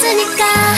있으니까